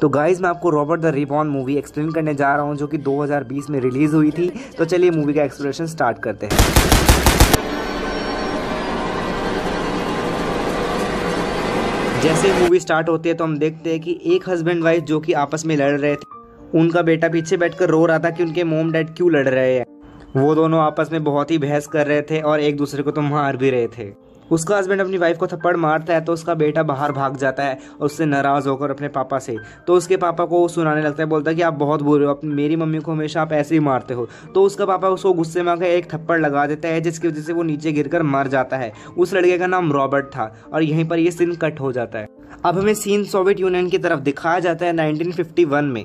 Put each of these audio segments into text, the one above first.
तो गाइज़ मैं आपको Robert the reborn movie explain करने जा रहा हूँ, जो कि 2020 में रिलीज़ हुई थी। तो चलिए मूवी का एक्सप्लेनेशन स्टार्ट करते हैं। जैसे मूवी स्टार्ट होती है तो हम देखते हैं कि एक हस्बैंड वाइफ जो कि आपस में लड़ रहे थे, उनका बेटा पीछे बैठकर रो रहा था कि उनके मोम डैड क्यों लड़ रहे हैं। वो दोनों आपस में बहुत ही बहस कर रहे थे और एक दूसरे को तो मार भी रहे थे। उसका हस्बैंड अपनी वाइफ को थप्पड़ मारता है तो उसका बेटा बाहर भाग जाता है और उससे नाराज़ होकर अपने पापा से। तो उसके पापा को सुनाने लगता है, बोलता है कि आप बहुत बुरे हो मेरी मम्मी को हमेशा आप ऐसे ही मारते हो। तो उसका पापा उसको गुस्से में आकर एक थप्पड़ लगा देता है, जिसकी वजह से वो नीचे गिर मर जाता है। उस लड़के का नाम रॉबर्ट था और यहीं पर यह सीन कट हो जाता है। अब हमें सीन सोवियत यूनियन की तरफ़ दिखाया जाता है 1951 में,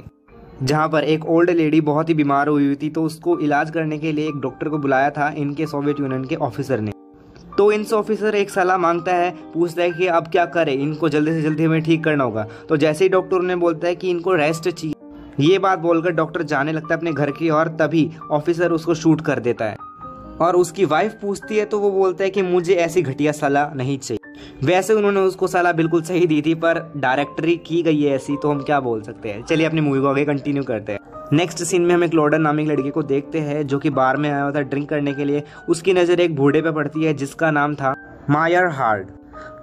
जहाँ पर एक ओल्ड लेडी बहुत ही बीमार हुई हुई थी तो उसको इलाज करने के लिए एक डॉक्टर को बुलाया था, इनके सोवियत यूनियन के ऑफिसर ने। तो इनसे ऑफिसर एक सलाह माँगता है, पूछता है कि अब क्या करें? इनको जल्दी से जल्दी हमें ठीक करना होगा। तो जैसे ही डॉक्टर ने बोलता है कि इनको रेस्ट चाहिए, ये बात बोलकर डॉक्टर जाने लगता है अपने घर की और तभी ऑफिसर उसको शूट कर देता है। और उसकी वाइफ पूछती है तो वो बोलता है कि मुझे ऐसी घटिया सलाह नहीं चाहिए। वैसे उन्होंने उसको सलाह बिल्कुल सही दी थी, पर डायरेक्टरी की गई है ऐसी तो हम क्या बोल सकते हैं? चलिए अपनी मूवी को आगे कंटिन्यू करते हैं। नेक्स्ट सीन में हम एक लॉर्डन नामिक लड़के को देखते हैं, जो कि बार में आया हुआ था ड्रिंक करने के लिए। उसकी नज़र एक बूढ़े पे पड़ती है, जिसका नाम था मायर हार्ड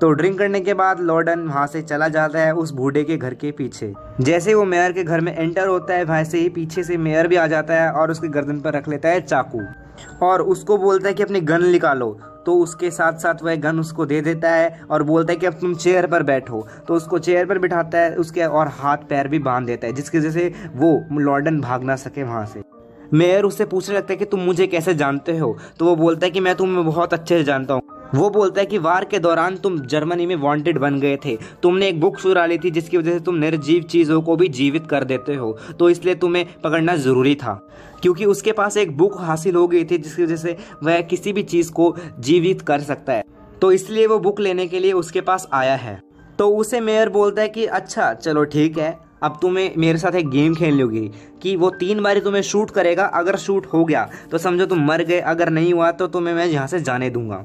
तो ड्रिंक करने के बाद लॉर्डन वहाँ से चला जाता है उस बूढ़े के घर के पीछे। जैसे वो मेयर के घर में एंटर होता है वैसे ही पीछे से मेयर भी आ जाता है और उसके गर्दन पर रख लेता है चाकू। और उसको बोलता है कि अपनी गन निकालो। तो उसके साथ साथ वह गन उसको दे देता है और बोलता है कि अब तुम चेयर पर बैठो। तो उसको चेयर पर बिठाता है, उसके और हाथ पैर भी बाँध देता है, जिसकी वजह से वो लॉर्डन भाग ना सके वहाँ से। मेयर उससे पूछने लगता है कि तुम मुझे कैसे जानते हो? तो वो बोलता है कि मैं तुम्हें बहुत अच्छे से जानता हूँ। वो बोलता है कि वार के दौरान तुम जर्मनी में वांटेड बन गए थे। तुमने एक बुक चुरा ली थी जिसकी वजह से तुम निर्जीव चीज़ों को भी जीवित कर देते हो। तो इसलिए तुम्हें पकड़ना ज़रूरी था। क्योंकि उसके पास एक बुक हासिल हो गई थी जिसकी वजह से वह किसी भी चीज़ को जीवित कर सकता है। तो इसलिए वो बुक लेने के लिए उसके पास आया है। तो उसे मेयर बोलता है कि अच्छा चलो ठीक है। अब तुम्हें मेरे साथ एक गेम खेल लोगी कि वो तीन बारी तुम्हें शूट करेगा। अगर शूट हो गया तो समझो तुम मर गए। अगर नहीं हुआ तो तुम्हें मैं यहाँ से जाने दूँगा।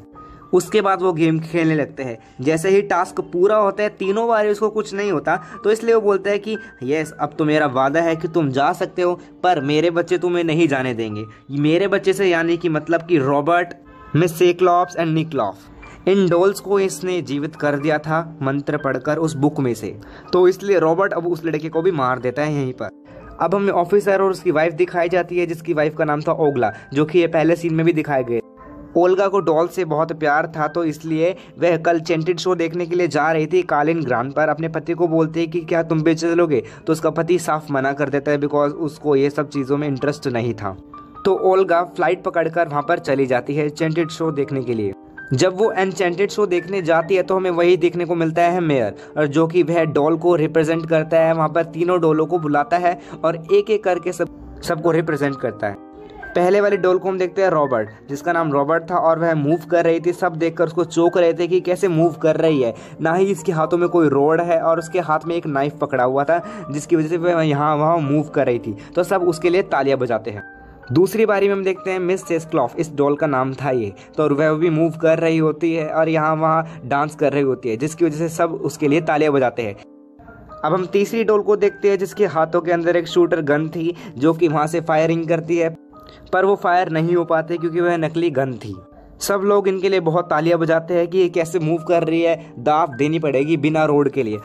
उसके बाद वो गेम खेलने लगते हैं। जैसे ही टास्क पूरा होता है, तीनों बार उसको कुछ नहीं होता। तो इसलिए वो बोलता है कि, यस, अब तो मेरा वादा है कि तुम जा सकते हो, पर मेरे बच्चे तुम्हें नहीं जाने देंगे। मेरे बच्चे से यानी कि मतलब कि रॉबर्ट, मिस सेक्लॉप्स एंड निकलॉफ इन डोल्स को इसने जीवित कर दिया था, मंत्र पढ़कर उस बुक में से। तो इसलिए रॉबर्ट अब उस लड़के को भी मार देता है यहीं पर। अब हमें ऑफिसर और उसकी वाइफ दिखाई जाती है, जिसकी वाइफ का नाम था ओगला, जो कि ये पहले सीन में भी दिखाए गए ओल्गा को डॉल से बहुत प्यार था तो इसलिए वह कल चेंटेड शो देखने के लिए जा रही थी कालिन ग्रांड पर। अपने पति को बोलते हैं कि, क्या तुम भी चलोगे तो उसका पति साफ़ मना कर देता है बिकॉज़ उसको ये सब चीज़ों में इंटरेस्ट नहीं था। तो ओल्गा फ़्लाइट पकड़कर वहाँ पर चली जाती है चेंटेड शो देखने के लिए। जब वो एनचेंटेड शो देखने जाती है तो हमें वही देखने को मिलता है मेयर और जो कि वह डॉल को रिप्रेजेंट करता है। वहाँ पर तीनों डॉलों को बुलाता है और एक एक करके सब, सबको रिप्रेजेंट करता है। पहले वाली डोल को हम देखते हैं रॉबर्ट, जिसका नाम रॉबर्ट था और वह मूव कर रही थी। सब देखकर उसको चौक रहे थे कि कैसे मूव कर रही है। ना ही इसके हाथों में कोई रोड है और उसके हाथ में एक नाइफ पकड़ा हुआ था, जिसकी वजह से वह यहाँ वहाँ मूव कर रही थी। तो सब उसके लिए तालियाँ बजाते हैं। दूसरी बारी में हम देखते हैं मिस सेस्क्लॉफ इस डॉल का नाम था ये। तो वह भी मूव कर रही होती है और यहाँ वहाँ डांस कर रही होती है, जिसकी वजह से सब उसके लिए तालियाँ बजाते हैं। अब हम तीसरी डोल को देखते हैं, जिसके हाथों के अंदर एक शूटर गन थी, जो कि वहाँ से फायरिंग करती है। पर वो फायर नहीं हो पाते क्योंकि वह नकली गन थी। सब लोग इनके लिए बहुत तालियाँ बजाते हैं कि ये कैसे मूव कर रही है, दाव देनी पड़ेगी बिना रोड के लिए।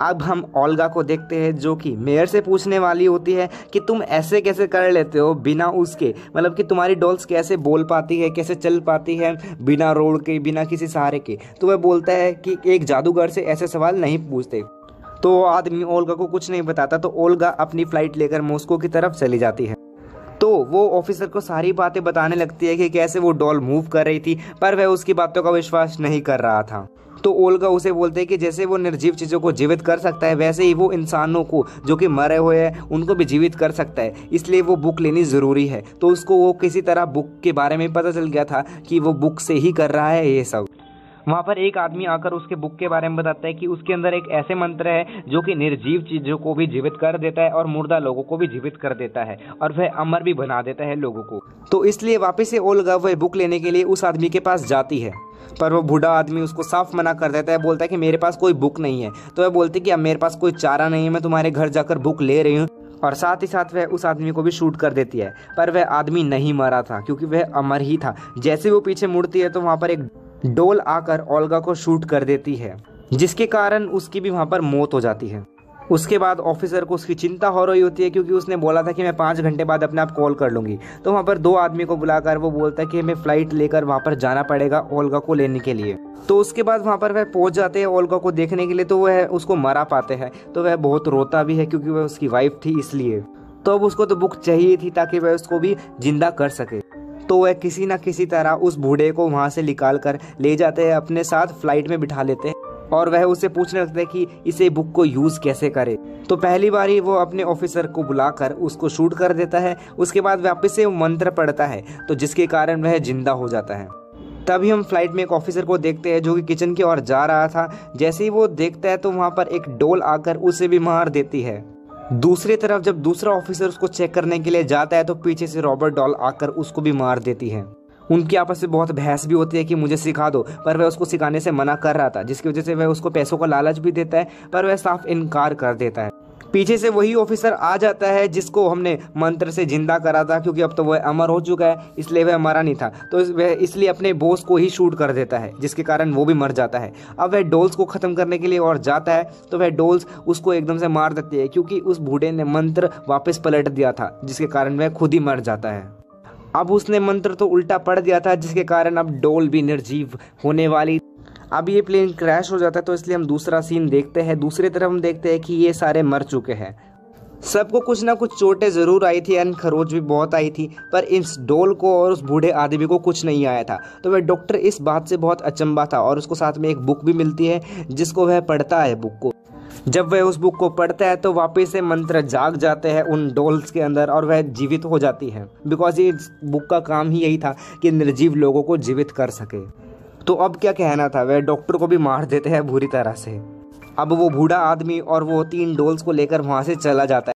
अब हम ओल्गा को देखते हैं जो कि मेयर से पूछने वाली होती है कि तुम ऐसे कैसे कर लेते हो बिना उसके? मतलब कि तुम्हारी डॉल्स कैसे बोल पाती है, कैसे चल पाती है बिना रोड के, बिना किसी सहारे के? तो वह बोलता है कि एक जादूगर से ऐसे सवाल नहीं पूछते। तो आदमी ओल्गा को कुछ नहीं बताता तो ओल्गा अपनी फ़्लाइट लेकर मॉस्को की तरफ़ चली जाती है। तो वो ऑफिसर को सारी बातें बताने लगती है कि कैसे वो डॉल मूव कर रही थी, पर वह उसकी बातों का विश्वास नहीं कर रहा था। तो ओल्गा उसे बोलते हैं कि जैसे वो निर्जीव चीज़ों को जीवित कर सकता है, वैसे ही वो इंसानों को, जो कि मरे हुए हैं, उनको भी जीवित कर सकता है। इसलिए वो बुक लेनी ज़रूरी है। तो उसको वो किसी तरह बुक के बारे में पता चल गया था कि वो बुक से ही कर रहा है ये सब। वहाँ पर एक आदमी आकर उसके बुक के बारे में बताता है कि उसके अंदर एक ऐसे मंत्र है जो कि निर्जीव चीज़ों को भी जीवित कर देता है और मुर्दा लोगों को भी जीवित कर देता है और वह अमर भी बना देता है लोगों को। तो इसलिए वापस से ओलगा वह बुक लेने के लिए उस आदमी के पास जाती है। पर वो बूढ़ा आदमी उसको साफ़ मना कर देता है, बोलता है कि मेरे पास कोई बुक नहीं है। तो वह बोलती कि अब मेरे पास कोई चारा नहीं है, मैं तुम्हारे घर जाकर बुक ले रही हूँ। और साथ ही साथ वह उस आदमी को भी शूट कर देती है। पर वह आदमी नहीं मरा था, क्योंकि वह अमर ही था। जैसे वो पीछे मुड़ती है तो वहाँ पर एक डोल आकर ओल्गा को शूट कर देती है, जिसके कारण उसकी भी वहाँ पर मौत हो जाती है। उसके बाद ऑफिसर को उसकी चिंता हो रही होती है, क्योंकि उसने बोला था कि मैं पाँच घंटे बाद अपने आप कॉल कर लूँगी। तो वहाँ पर दो आदमी को बुलाकर वो बोलता है कि हमें फ़्लाइट लेकर वहाँ पर जाना पड़ेगा ओल्गा को लेने के लिए। तो उसके बाद वहाँ पर वह पहुँच जाते हैं ओल्गा को देखने के लिए तो वह उसको मरा पाते हैं। तो वह बहुत रोता भी है, क्योंकि वह उसकी वाइफ थी इसलिए। तो अब उसको तो बुक चाहिए थी, ताकि वह उसको भी ज़िंदा कर सके। तो वह किसी न किसी तरह उस बूढ़े को वहाँ से निकाल कर ले जाते हैं, अपने साथ फ़्लाइट में बिठा लेते हैं। और वह उसे पूछने लगता है कि इसे बुक को यूज़ कैसे करे। तो पहली बार ही वो अपने ऑफिसर को बुलाकर उसको शूट कर देता है। उसके बाद वापस से मंत्र पढ़ता है तो जिसके कारण वह ज़िंदा हो जाता है। तभी हम फ़्लाइट में एक ऑफिसर को देखते हैं, जो कि किचन की ओर जा रहा था। जैसे ही वो देखता है तो वहाँ पर एक डोल आकर उसे भी मार देती है। दूसरी तरफ़ जब दूसरा ऑफिसर उसको चेक करने के लिए जाता है तो पीछे से रॉबर्ट डॉल आकर उसको भी मार देती है। उनकी आपस में बहुत बहस भी होती है कि मुझे सिखा दो, पर वह उसको सिखाने से मना कर रहा था, जिसकी वजह से वह उसको पैसों का लालच भी देता है, पर वह साफ़ इनकार कर देता है। पीछे से वही ऑफिसर आ जाता है जिसको हमने मंत्र से ज़िंदा करा था, क्योंकि अब तो वह अमर हो चुका है, इसलिए वह मरा नहीं था। तो वह इसलिए अपने बॉस को ही शूट कर देता है, जिसके कारण वो भी मर जाता है। अब वह डोल्स को ख़त्म करने के लिए और जाता है तो वह डोल्स उसको एकदम से मार देती है, क्योंकि उस बूढ़े ने मंत्र वापस पलट दिया था, जिसके कारण वह खुद ही मर जाता है। अब उसने मंत्र तो उल्टा पढ़ दिया था, जिसके कारण अब डोल भी निर्जीव होने वाली अब ये प्लेन क्रैश हो जाता है तो इसलिए हम दूसरा सीन देखते हैं। दूसरी तरफ़ हम देखते हैं कि ये सारे मर चुके हैं। सबको कुछ ना कुछ चोटें ज़रूर आई थी, एंड खरोच भी बहुत आई थी, पर इस डोल को और उस बूढ़े आदमी को कुछ नहीं आया था। तो वह डॉक्टर इस बात से बहुत अचंबा था, और उसको साथ में एक बुक भी मिलती है, जिसको वह पढ़ता है बुक को। जब वह उस बुक को पढ़ता है तो वापस से मंत्र जाग जाते हैं उन डोल्स के अंदर, और वह जीवित हो जाती है। बिकॉज़ ये बुक का काम ही यही था कि निर्जीव लोगों को जीवित कर सके। तो अब क्या कहना था? वह डॉक्टर को भी मार देते हैं बुरी तरह से। अब वो बूढ़ा आदमी और वो तीन डोल्स को लेकर वहाँ से चला जाता है।